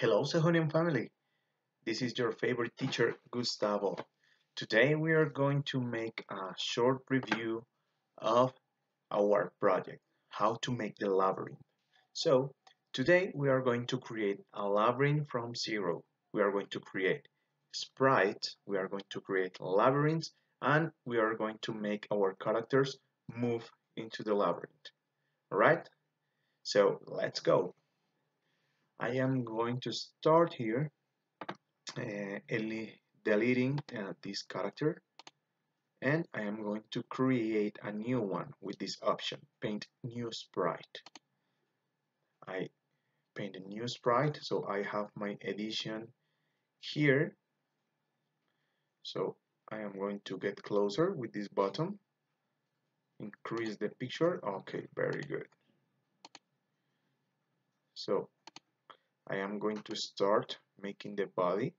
Hello Sehonian family, this is your favorite teacher Gustavo. Today we are going to make a short review of our project, how to make the labyrinth. So today we are going to create a labyrinth from zero. We are going to create sprites, we are going to create labyrinths, and we are going to make our characters move into the labyrinth. Alright, so let's go. I am going to start here uh, deleting uh, this character and I am going to create a new one with this option paint new sprite. I paint a new sprite so I have my edition here. So I am going to get closer with this button. Increase the picture. Okay very good. So I am going to start making the body.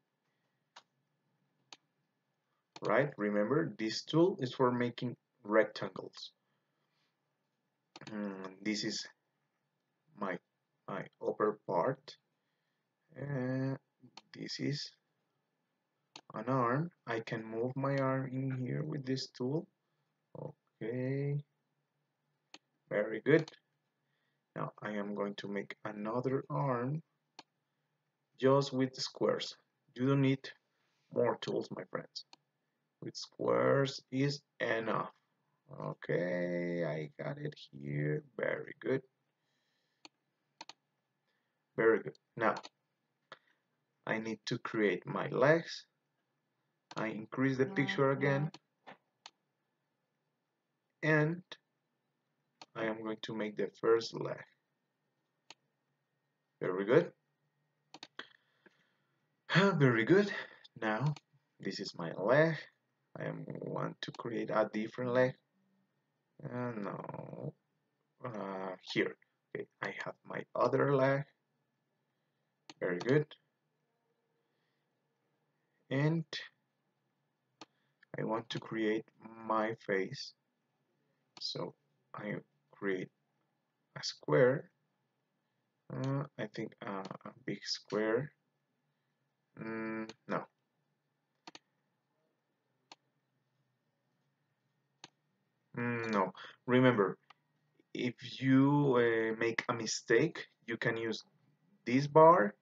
Right remember this tool is for making rectangles. Mm, this is my my upper part. And this is an arm. I can move my arm in here with this tool. Okay. Very good. Now I am going to make another arm just with squares. You don't need more tools my friends. With squares is enough. Okay I got it here. Very good. Very good. Now I need to create my legs. I increase the picture mm-hmm. again. And I am going to make the first leg. Very good very good. Now this is my leg. I want to create a different leg. Uh, no. Uh, here. Okay I have my other leg. Very good. And I want to create my face. So I create a square. Uh, I think a big square Mm, no. Mm, no. Remember, if you uh, make a mistake, you can use this bar.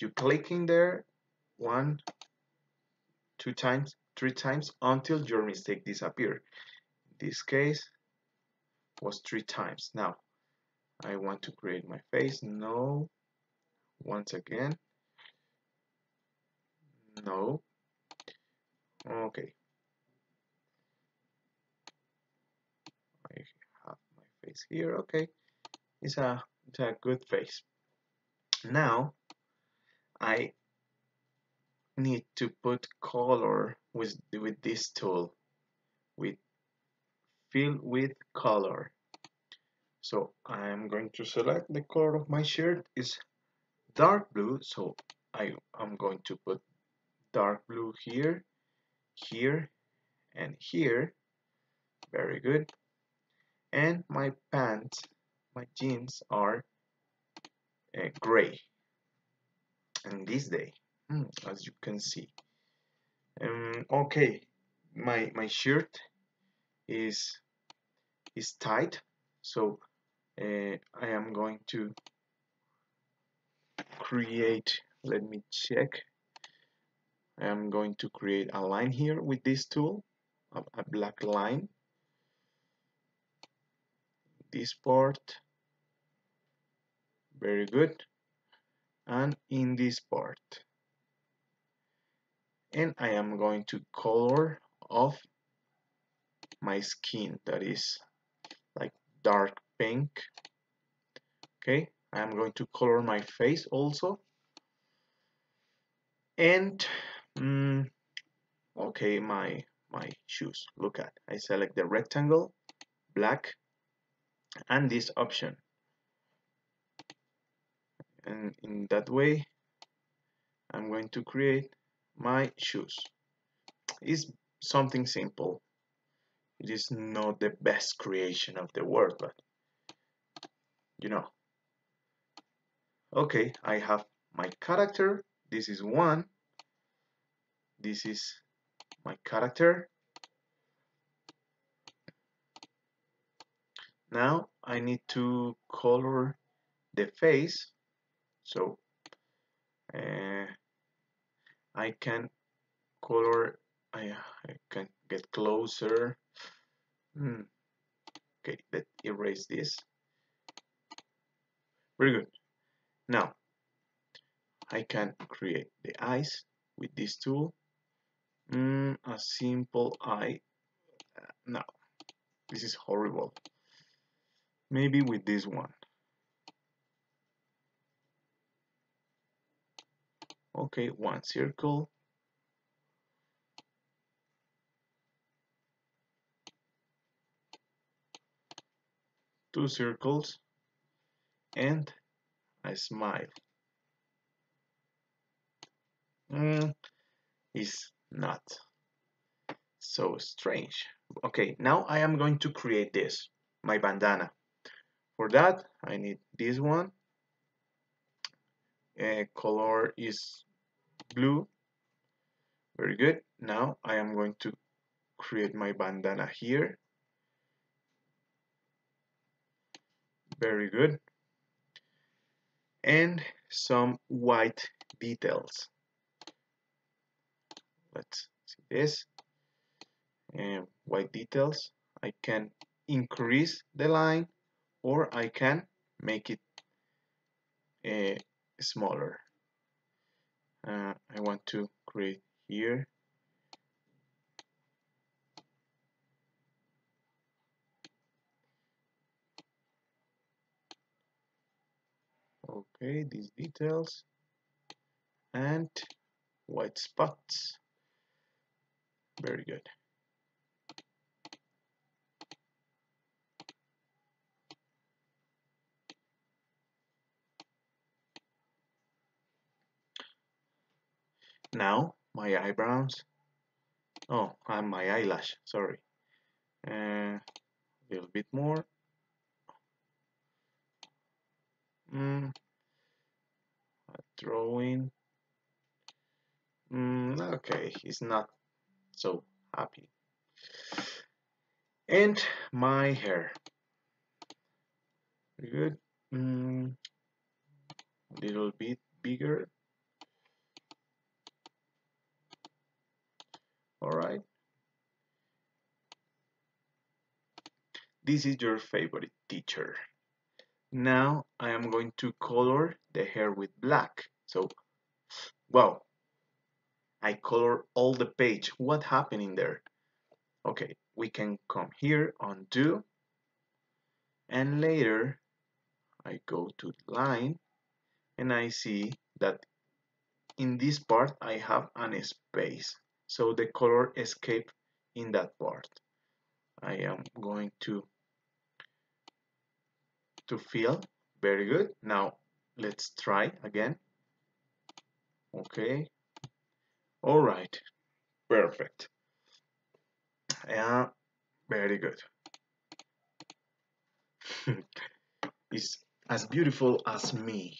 You click in there one, two times, three times until your mistake disappear. In this case was three times. Now I want to create my face. No. Once again no. Okay. I have my face here. Okay. It's a, it's a good face. Now, I need to put color with, with this tool. With fill with color. So I'm going to select the color of my shirt is dark blue. So I am going to put dark blue here, here, and here. Very good. And my pants, my jeans are uh, gray. And this day, mm, as you can see. Um, okay, my my shirt is is tight, so uh, I am going to create. Let me check I'm going to create a line here with this tool, a, a black line. This part, very good. And in this part. And I am going to color off my skin that is like dark pink. Okay, I am going to color my face also. And Mm, okay, my my shoes. Look at. I select the rectangle, black, and this option. And in that way, I'm going to create my shoes. It's something simple. It is not the best creation of the world, but you know. Okay, I have my character this is one this is my character. Now I need to color the face. So uh, I can color I, I can get closer. Hmm. okay let's erase this. Very good. Now I can create the eyes with this tool mm, a simple eye uh, no. This is horrible. Maybe with this one. Okay one circle. Two circles. And a smile. Mm, is not. So strange. Okay now I am going to create this my bandana. For that I need this one. Uh, color is blue. Very good. Now I am going to create my bandana here. Very good. And some white details let's see this. And white details. I can increase the line or I can make it uh, smaller. Uh, I want to create here. Okay these details. And white spots very good. Now my eyebrows. Oh and my eyelash sorry. A uh, little bit more. Mm, drawing. Mm, okay he's not so happy. And my hair. Good. Mm, little bit bigger. All right this is your favorite teacher. Now I am going to color the hair with black. So wow I color all the page. What happened in there? Okay we can come here undo. And later I go to line and I see that in this part I have an space. So the color escape in that part. I am going to to fill. Very good. Now let's try again. Okay all right. Perfect. Yeah very good. It's as beautiful as me.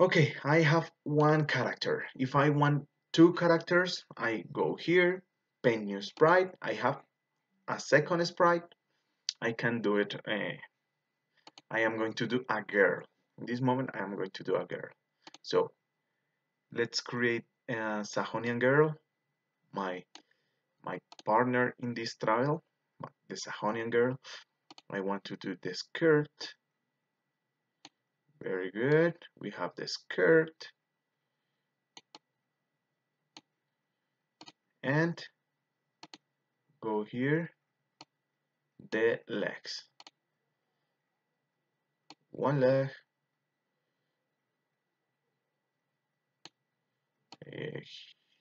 Okay I have one character. If I want two characters I go here paint new sprite. I have a second sprite. I can do it uh, I am going to do a girl. In this moment I am going to do a girl. So let's create a Sahonian girl my my partner in this trial, the Sahonian girl I want to do the skirt. Very good. We have the skirt. And go here. The legs. One leg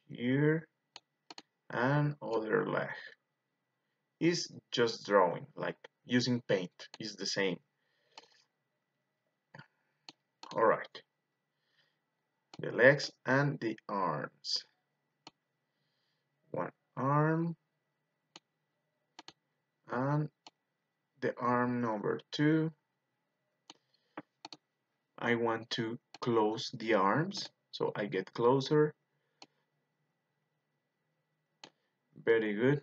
here and other leg is just drawing like using paint is the same. All right. The legs and the arms. One arm and the arm number two. I want to close the arms so I get closer. Very good.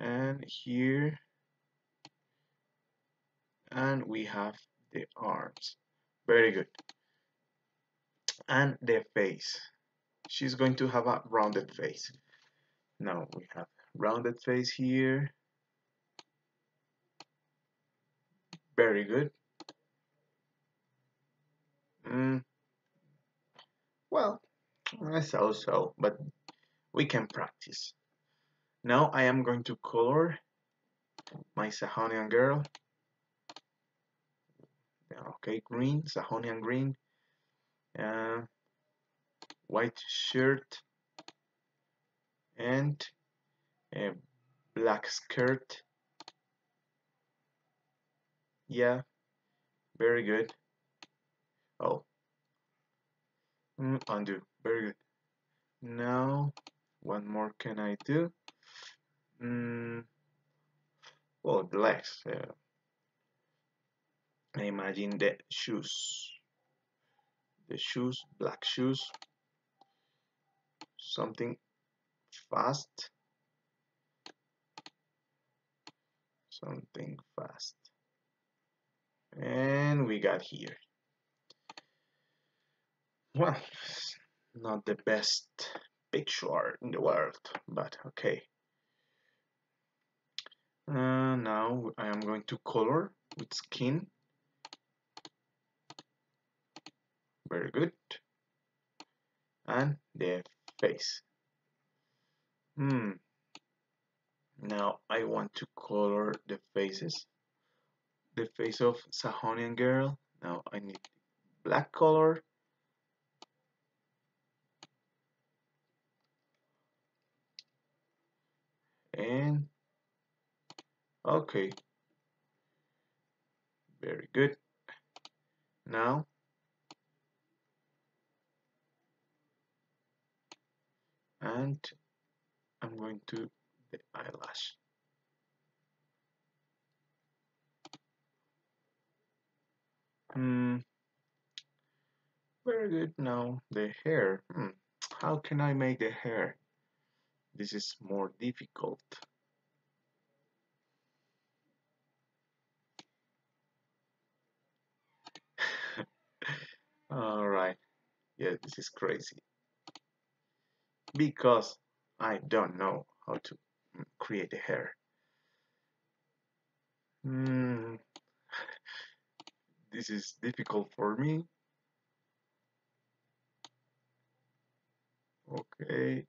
And here. And we have the arms. Very good. And the face. She's going to have a rounded face. Now we have rounded face here. Very good. Mm. Well I saw so but we can practice. Now I am going to color my Sahonian girl. Okay green Sahonian green. Uh, white shirt and a black skirt. Yeah very good. Oh mm, undo very good. Now what more can I do? Mm, well the legs uh, I imagine the shoes. The shoes black shoes. Something fast. Something fast. And we got here well not the best picture in the world but okay. Uh, now I am going to color with skin. Very good. And the face. Hmm. Now I want to color the faces. The face of Sahonian girl. Now I need black color and okay. Very good. Now and I'm going to the eyelash. Hmm. Very good. Now the hair. Hmm. how can I make the hair this is more difficult. All right. Yeah this is crazy. Because I don't know how to mm, create a hair. Mm, this is difficult for me. Okay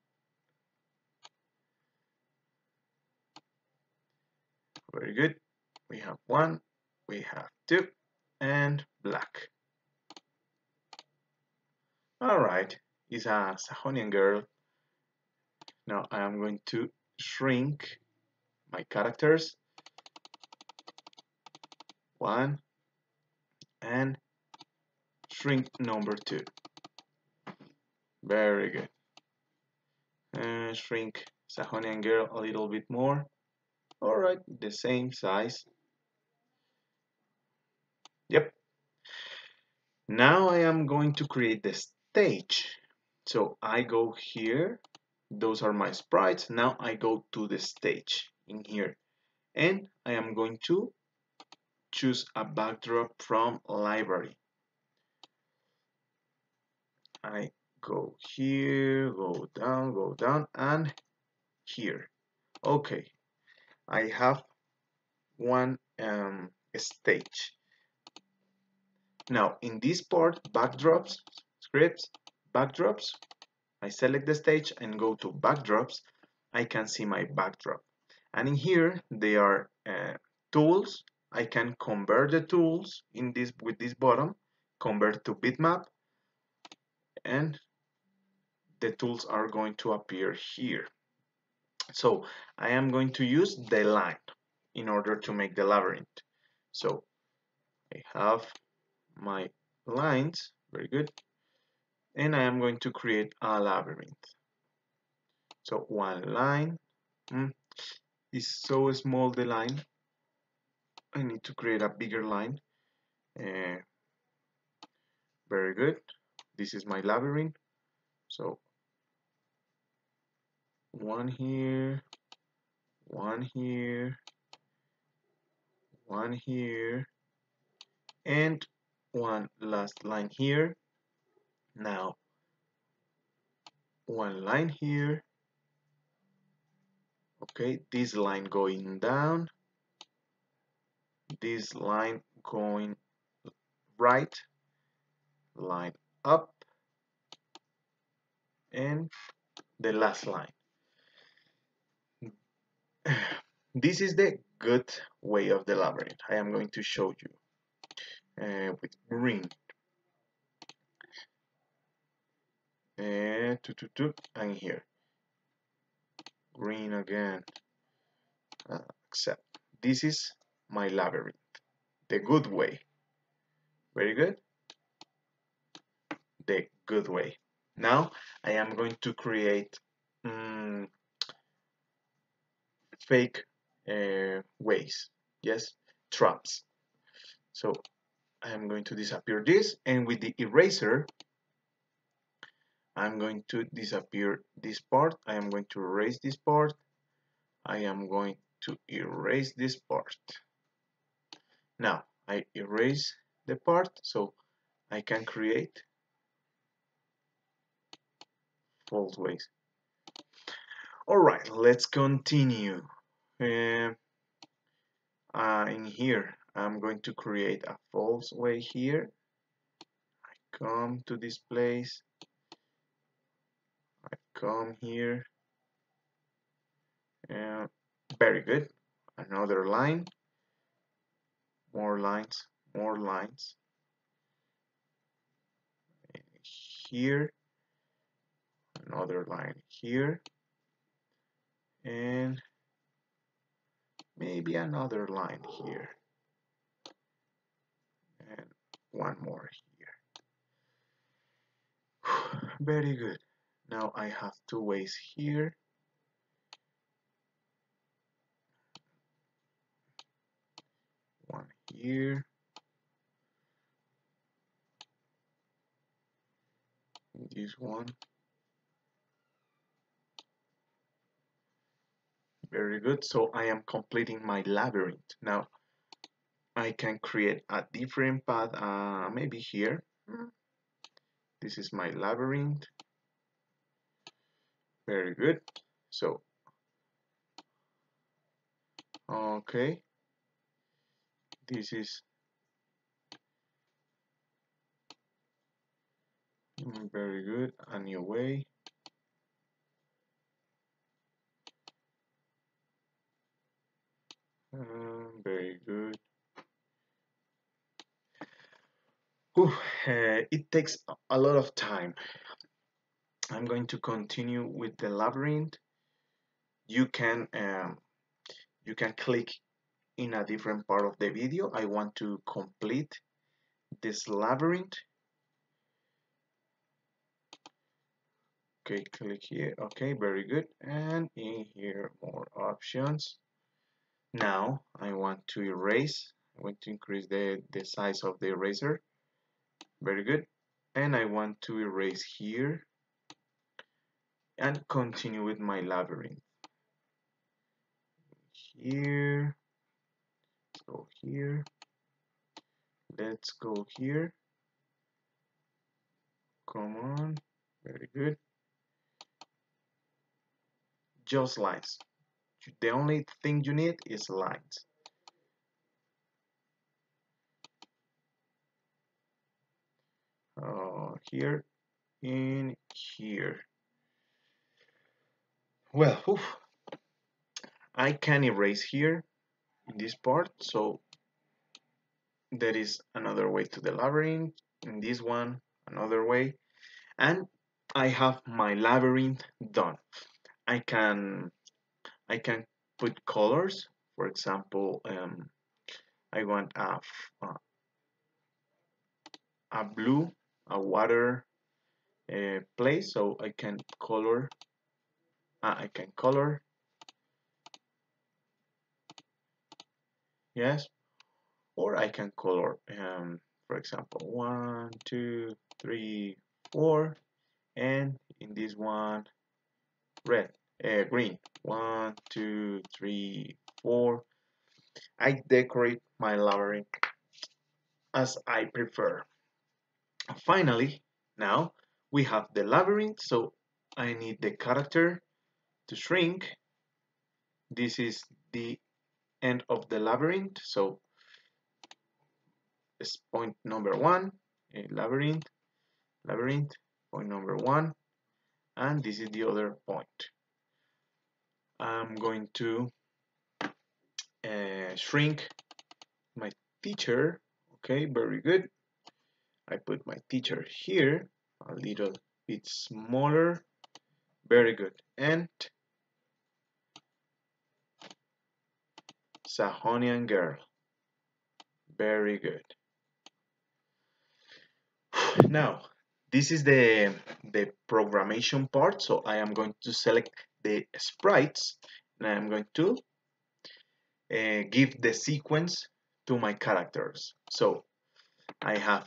very good. We have one we have two and black. All right. Is a Sahonian girl. Now I am going to shrink my characters. One and shrink number two. Very good. And shrink Sahonian girl a little bit more alright the same size. Yep. Now I am going to create the stage. So I go here. Those are my sprites. Now I go to the stage in here. And I am going to choose a backdrop from library. I go here go down go down and here. Okay I have one um, stage now in this part backdrops scripts backdrops I select the stage and go to backdrops, I can see my backdrop. And in here, there are uh, tools. I can convert the tools in this with this bottom, convert to bitmap, and the tools are going to appear here. So I am going to use the line in order to make the labyrinth. So I have my lines, very good and I am going to create a labyrinth. So one line mm, is so small the line. I need to create a bigger line. Uh, good this is my labyrinth so one here one here one here and one last line here. Now one line here. Okay this line going down this line going right line up and the last line this is the good way of the labyrinth. I am going to show you uh, with green. And two, two, two, and here. Green again. Uh, accept. This is my labyrinth. The good way. Very good? The good way. Now I am going to create um, fake uh, ways. Yes? Traps. So I am going to disappear this and with the eraser I'm going to disappear this part. I am going to erase this part. I am going to erase this part. Now I erase the part so I can create false ways all right let's continue. Uh, uh, in here I'm going to create a false way here. I come to this place. I come here. And very good. Another line. More lines more lines. Here. Another line here and maybe another line here. And one more here. Very good. Now I have two ways here. One here. This one very good. So I am completing my labyrinth. Now I can create a different path uh, maybe here. This is my labyrinth. Very good. So okay. This is very good. A new way um, very good. Whew, uh, it takes a lot of time. I'm going to continue with the labyrinth. You can um, you can click in a different part of the video. I want to complete this labyrinth. Okay click here. Okay very good. And in here more options now I want to erase I want to increase the, the size of the eraser. Very good. And I want to erase here and continue with my labyrinth. Here let's go here. Let's go here. Come on. Very good. Just lines the only thing you need is light. Uh, here in here. Well oof, I can erase here in this part so there is another way to the labyrinth in this one another way. And I have my labyrinth done. I can I can put colors. For example um, I want a, a blue a water uh, place so I can color uh, I can color. Yes. Or I can color um, for example one two three four. And in this one red uh, green. One two three four. I decorate my labyrinth as I prefer. Finally now we have the labyrinth so I need the character to shrink. This is the end of the labyrinth so it's point number one labyrinth labyrinth point number one and this is the other point I'm going to uh, shrink my teacher. Okay very good. I put my teacher here a little bit smaller. Very good. And Sahonian girl. Very good. Now this is the the programmation part so I am going to select the sprites and I'm going to uh, give the sequence to my characters. So I have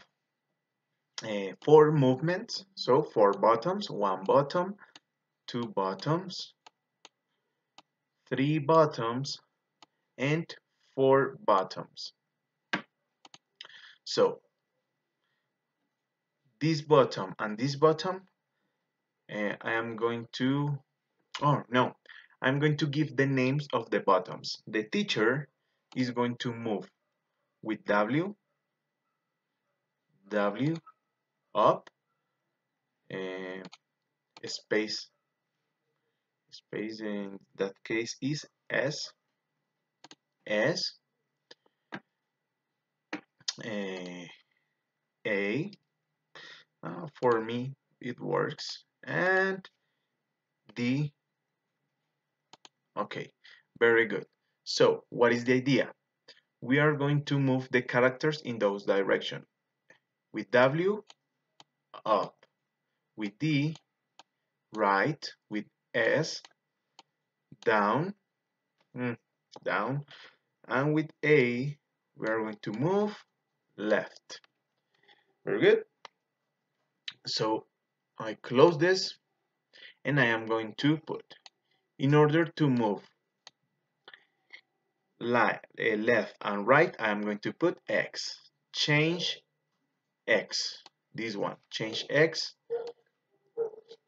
uh, four movements. So four bottoms one bottom two bottoms three bottoms and four bottoms so this bottom and this bottom uh, I am going to oh no. I'm going to give the names of the bottoms. The teacher is going to move with W W up uh, space space in that case is S S uh, A. Uh, for me it works. And D okay very good. So what is the idea? We are going to move the characters in those direction. With W up. With D right. With S down. Mm, down. And with A we are going to move left. Very good. So I close this and I am going to put in order to move left, uh, and right I am going to put X. Change X this one. Change X.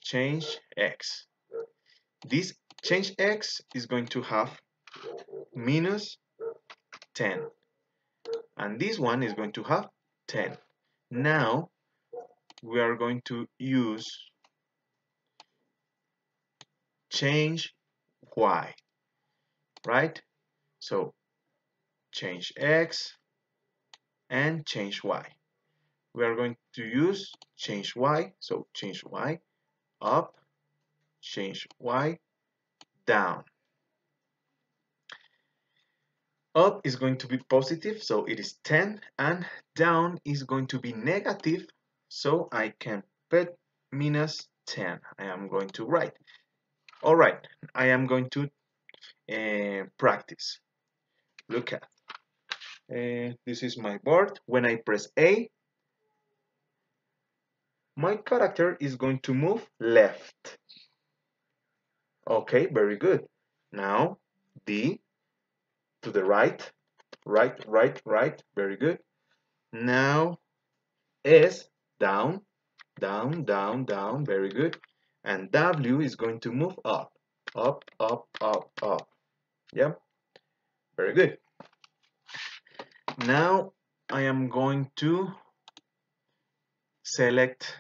Change X. This change X is going to have minus 10 and this one is going to have 10 now we are going to use change y right? So change x and change y. We are going to use change y so change y up change y down. Up is going to be positive so it is 10 and down is going to be negative so I can put minus 10 I am going to write all right I am going to uh, practice. Look at uh, this is my board. When I press A my character is going to move left. Okay very good. Now D to the right right right right very good. Now S down down down down very good and W is going to move up up up up up yeah very good now I am going to select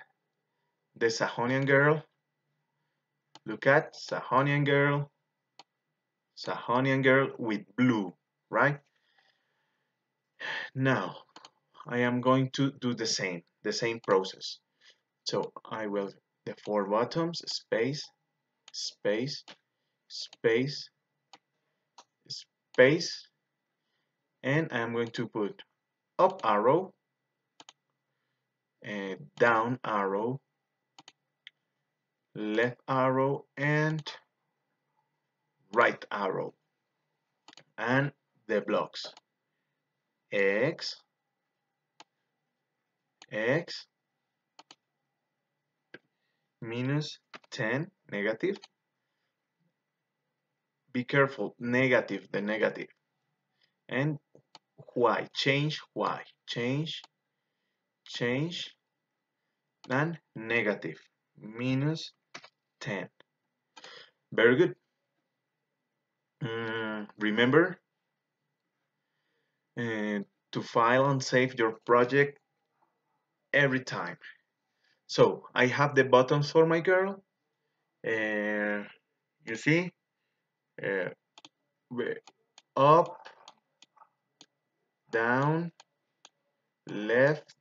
the Sahonian girl look at Sahonian girl Sahonian girl with blue, right? Now, I am going to do the same, the same process. So I will, the four bottoms, space, space, space, space, and I'm going to put up arrow, and down arrow, left arrow, and right arrow. And the blocks. X x minus 10 negative. Be careful negative the negative. and y change y change change and negative minus 10 very good. Mm, remember uh, to file and save your project every time so I have the buttons for my girl. Uh, you see? Uh, up down left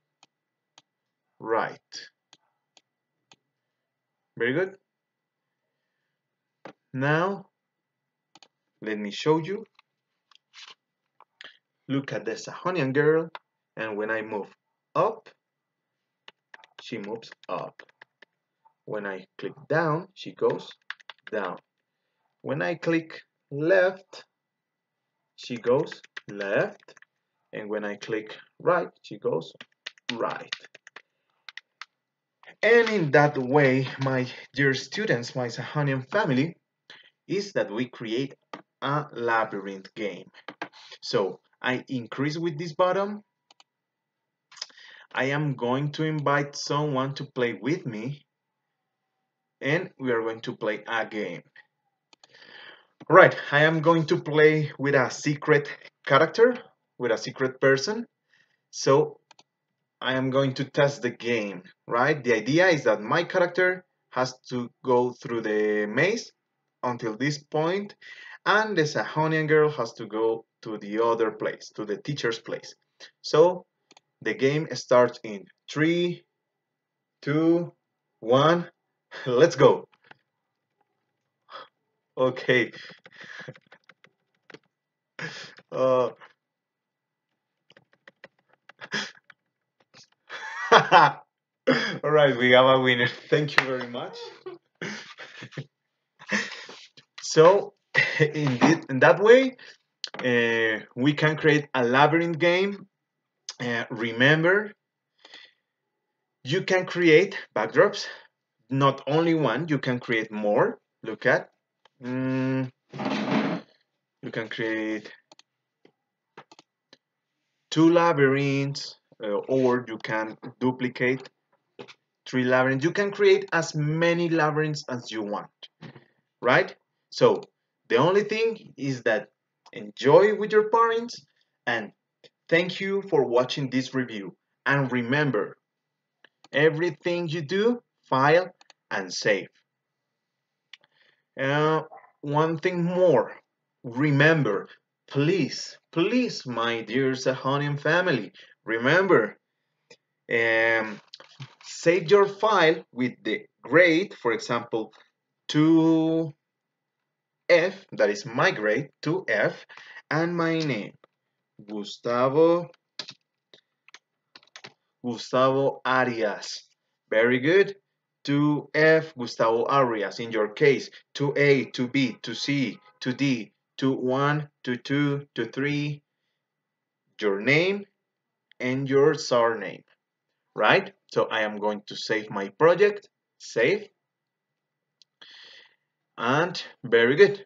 right. Very good. Now let me show you. Look at the Sahonian girl and when I move up she moves up. When I click down she goes down. When I click left she goes left. And when I click right she goes right. And in that way my dear students my Sahanian family is that we create a labyrinth game. So I increase with this button I am going to invite someone to play with me and we are going to play a game Right, I am going to play with a secret character, with a secret person. So I am going to test the game, right? The idea is that my character has to go through the maze until this point, and the Sahonian girl has to go to the other place, to the teacher's place. So the game starts in three, two, one, let's go. Okay. uh. All right, we have a winner. Thank you very much. so, in, in that way, uh, we can create a labyrinth game. Remember, you can create backdrops. Not only one, you can create more look at. Mm, you can create two labyrinths uh, or you can duplicate three labyrinths. You can create as many labyrinths as you want, right? So the only thing is that enjoy with your parents and thank you for watching this review. And remember, everything you do, file and save. Uh, one thing more, remember, please, please, my dear Sahanian family, remember, um, save your file with the grade, for example, 2F, that is my grade, 2F, and my name, Gustavo, Gustavo Arias. Very good. To F Gustavo Arias. In your case, to A, to B, to C, to D, to 1, to 2, to 3, your name and your surname, right? So I am going to save my project, save, and very good.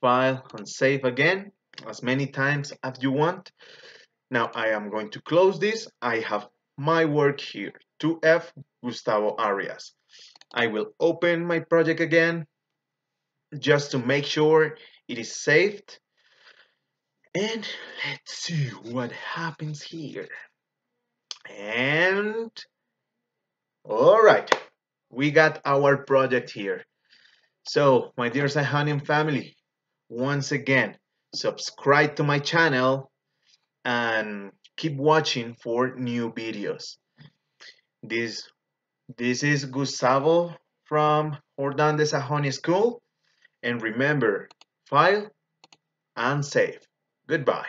File and save again, as many times as you want. Now I am going to close this. I have my work here, 2F Gustavo Arias. I will open my project again just to make sure it is saved. And let's see what happens here. And all right, we got our project here. So, my dear Sahanian family, once again, subscribe to my channel and keep watching for new videos. This this is Gustavo from Jordan de Sahoni School. And remember, file and save. Goodbye.